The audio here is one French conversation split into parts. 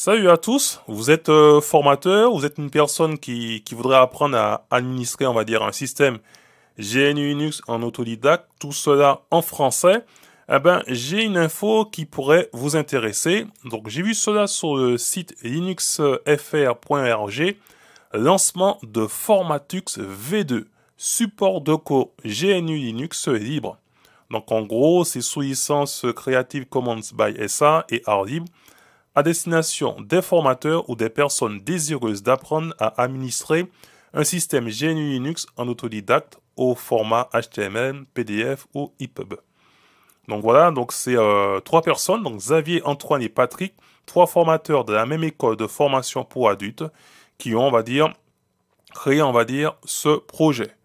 Salut à tous, vous êtes euh, formateur, vous êtes une personne qui, qui voudrait apprendre à administrer, on va dire, un système GNU Linux en autodidacte, tout cela en français. Eh ben, j'ai une info qui pourrait vous intéresser. Donc, j'ai vu cela sur le site linuxfr.org. Lancement de Formatux V2, support de co GNU Linux libre. Donc, en gros, c'est sous licence Creative Commons by SA et art libre à destination des formateurs ou des personnes désireuses d'apprendre à administrer un système GNU Linux en autodidacte au format HTML, PDF ou EPUB. Donc voilà, donc c'est euh, trois personnes, donc Xavier, Antoine et Patrick, trois formateurs de la même école de formation pour adultes qui ont, on va dire, créé, on va dire, ce projet.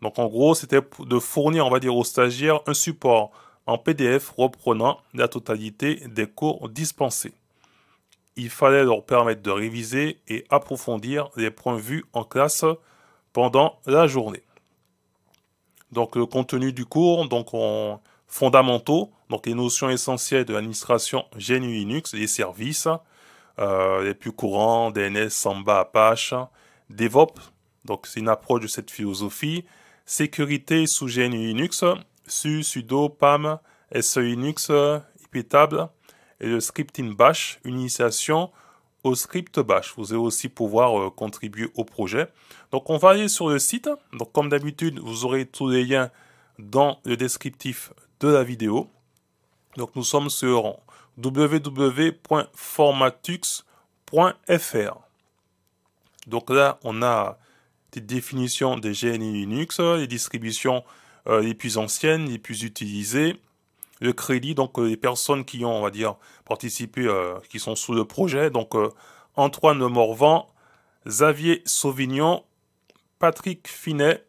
Donc en gros, c'était de fournir, on va dire, aux stagiaires un support en PDF reprenant la totalité des cours dispensés il fallait leur permettre de réviser et approfondir les points vus en classe pendant la journée. Donc le contenu du cours, donc en fondamentaux, donc les notions essentielles de l'administration GNU Linux, les services, euh, les plus courants, DNS, Samba, Apache, DevOps, donc c'est une approche de cette philosophie, sécurité sous GNU Linux, su, sudo, PAM, SE Linux, iptable, et le scripting bash, une initiation au script bash. Vous allez aussi pouvoir euh, contribuer au projet. Donc on va aller sur le site. Donc comme d'habitude, vous aurez tous les liens dans le descriptif de la vidéo. Donc nous sommes sur www.formatux.fr. Donc là, on a des définitions des GNU Linux, les distributions euh, les plus anciennes, les plus utilisées, le crédit, donc euh, les personnes qui ont, on va dire, participé, euh, qui sont sous le projet, donc euh, Antoine Morvan, Xavier Sauvignon, Patrick Finet,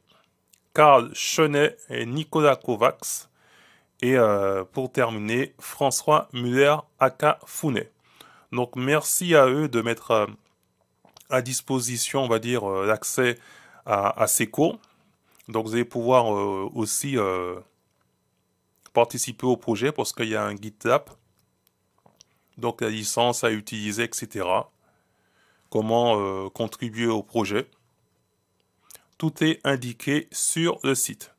Karl Chenet et Nicolas Kovacs. Et pour terminer, François Muller Aka Founet. Donc merci à eux de mettre à disposition, on va dire, l'accès à, ces cours. Donc vous allez pouvoir aussi participer au projet parce qu'il y a un GitLab, donc la licence à utiliser, etc. Comment euh, contribuer au projet. Tout est indiqué sur le site.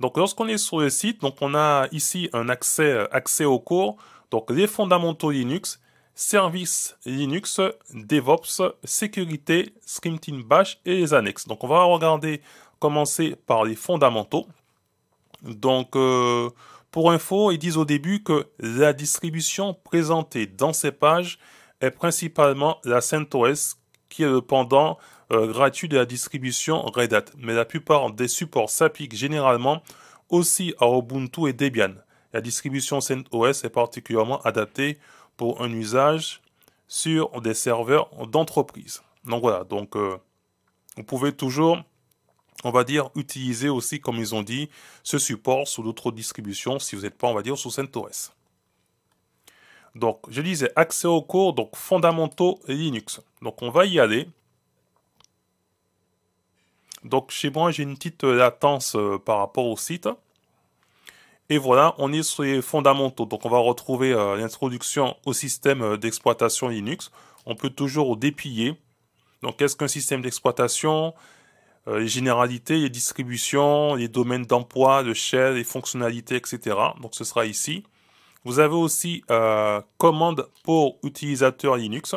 Donc lorsqu'on est sur le site, donc on a ici un accès, accès au cours, donc les fondamentaux Linux, services Linux, DevOps, sécurité, scripting bash et les annexes. Donc on va regarder, commencer par les fondamentaux. Donc, euh, pour info, ils disent au début que la distribution présentée dans ces pages est principalement la CentOS, qui est le pendant euh, gratuit de la distribution Red Hat. Mais la plupart des supports s'appliquent généralement aussi à Ubuntu et Debian. La distribution CentOS est particulièrement adaptée pour un usage sur des serveurs d'entreprise. Donc voilà, donc euh, vous pouvez toujours on va dire, utiliser aussi, comme ils ont dit, ce support sous d'autres distributions si vous n'êtes pas, on va dire, sous CentOS. Donc, je disais accès au cours, donc fondamentaux Linux. Donc, on va y aller. Donc, chez moi, j'ai une petite latence euh, par rapport au site. Et voilà, on est sur les fondamentaux. Donc, on va retrouver euh, l'introduction au système euh, d'exploitation Linux. On peut toujours déplier. Donc, qu'est-ce qu'un système d'exploitation les généralités, les distributions, les domaines d'emploi, de shell, les fonctionnalités, etc. Donc ce sera ici. Vous avez aussi euh, commande pour utilisateur Linux.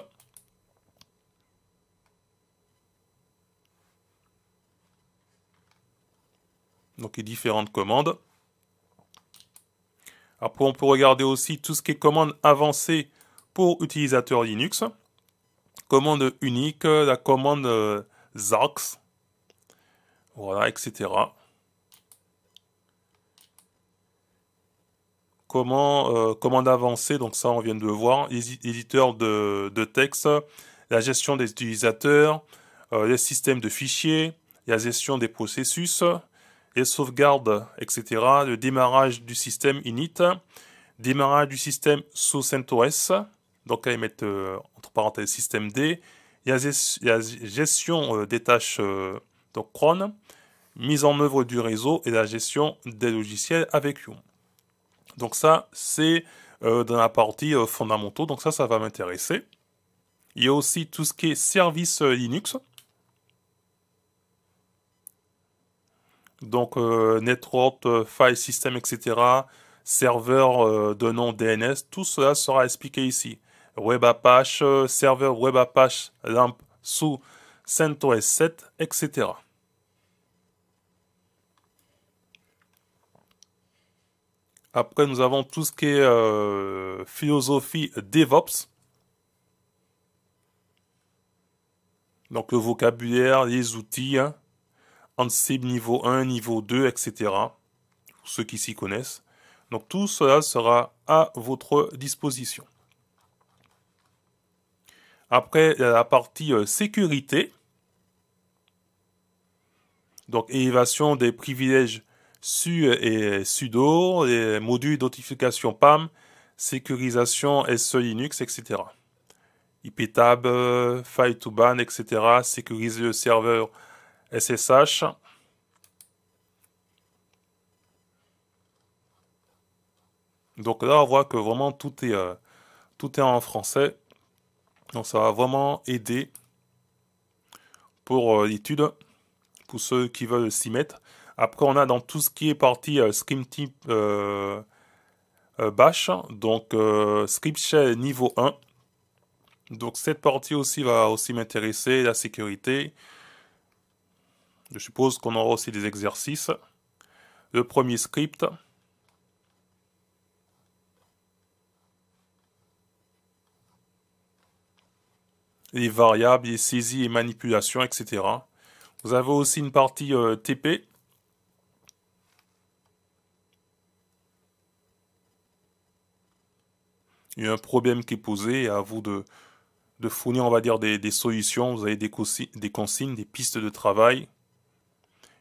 Donc les différentes commandes. Après, on peut regarder aussi tout ce qui est commande avancée pour utilisateur Linux. Commande unique, la commande euh, ZARX, voilà, etc. Comment, euh, comment avancer, donc ça on vient de le voir, éditeur de, de texte, la gestion des utilisateurs, euh, les systèmes de fichiers, la gestion des processus, les sauvegardes, etc. Le démarrage du système init, démarrage du système sous CentOS, donc à mettre euh, entre parenthèses système D, la gestion des tâches donc cron, mise en œuvre du réseau et la gestion des logiciels avec Yum. Donc ça, c'est dans la partie fondamentaux. Donc ça, ça va m'intéresser. Il y a aussi tout ce qui est service Linux. Donc network, file system, etc. Serveur de nom DNS, tout cela sera expliqué ici. Web Apache, serveur Web Apache LAMP sous CentOS 7, etc. Après, nous avons tout ce qui est euh, philosophie DevOps. Donc le vocabulaire, les outils, hein, Ansible niveau 1, niveau 2, etc. Pour ceux qui s'y connaissent. Donc tout cela sera à votre disposition. Après, la partie euh, sécurité. Donc élévation des privilèges su et sudo, les modules d'authentification PAM, sécurisation SE Linux, etc. IPTab, file to ban, etc. Sécuriser le serveur SSH. Donc là, on voit que vraiment tout est, euh, tout est en français. Donc ça va vraiment aider pour euh, l'étude, pour ceux qui veulent s'y mettre. Après, on a dans tout ce qui est partie euh, script type euh, euh, bash, donc script shell niveau 1. Donc cette partie aussi va aussi m'intéresser, la sécurité. Je suppose qu'on aura aussi des exercices. Le premier script. Les variables, les saisies et manipulations, etc. Vous avez aussi une partie TP, il y a un problème qui est posé et à vous de, fournir, on va dire, des, solutions. Vous avez des, consignes, des pistes de travail.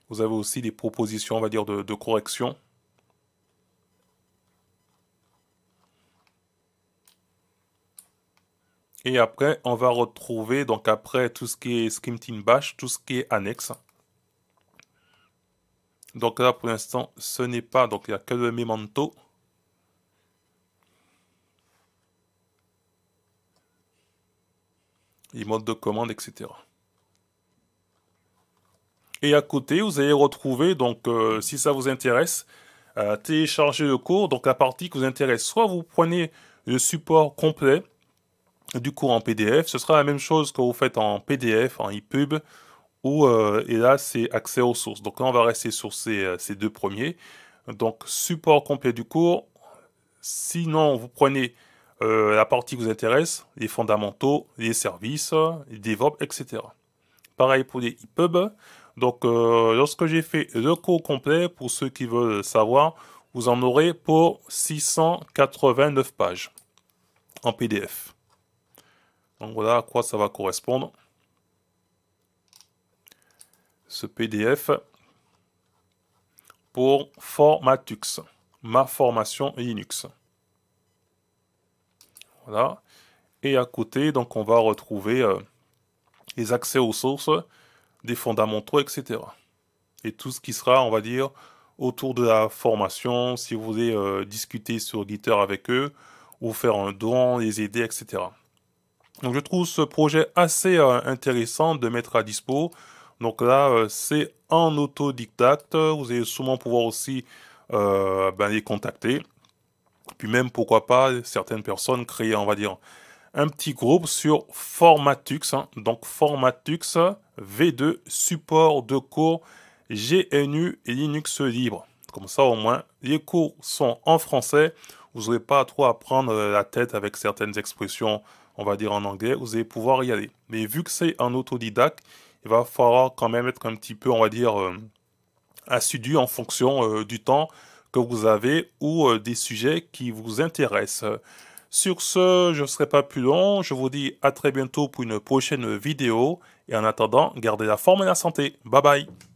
Vous avez aussi des propositions, on va dire, de, correction. Et après, on va retrouver, donc après tout ce qui est scripting bash, tout ce qui est annexe. Donc là, pour l'instant, ce n'est pas, donc il n'y a que le memento. Les modes de commande, etc. Et à côté, vous allez retrouver, donc euh, si ça vous intéresse, euh, télécharger le cours, donc la partie qui vous intéresse. Soit vous prenez le support complet du cours en PDF, ce sera la même chose que vous faites en PDF, en EPUB, ou euh, et là c'est accès aux sources. Donc là on va rester sur ces, ces deux premiers. Donc support complet du cours. Sinon vous prenez euh, la partie qui vous intéresse, les fondamentaux, les services, les DevOps, etc. Pareil pour les EPUB. Donc, euh, lorsque j'ai fait le cours complet, pour ceux qui veulent savoir, vous en aurez pour 689 pages en PDF. Donc voilà à quoi ça va correspondre. Ce PDF pour Formatux, ma formation Linux. Voilà. Et à côté, donc, on va retrouver euh, les accès aux sources, des fondamentaux, etc. Et tout ce qui sera, on va dire, autour de la formation, si vous voulez euh, discuter sur GitHub avec eux, ou faire un don, les aider, etc. Donc je trouve ce projet assez euh, intéressant de mettre à dispo. Donc là, c'est en autodidacte. Vous allez sûrement pouvoir aussi ben, les contacter. Puis même, pourquoi pas, certaines personnes créer, on va dire, un petit groupe sur Formatux. Hein. donc Formatux V2 support de cours GNU et Linux libre. Comme ça, au moins, les cours sont en français. Vous n'aurez pas trop à prendre la tête avec certaines expressions, on va dire en anglais. Vous allez pouvoir y aller. Mais vu que c'est un autodidacte, il va falloir quand même être un petit peu, on va dire, euh, assidu en fonction euh, du temps que vous avez ou euh, des sujets qui vous intéressent. Sur ce, je ne serai pas plus long. Je vous dis à très bientôt pour une prochaine vidéo. Et en attendant, gardez la forme et la santé. Bye bye.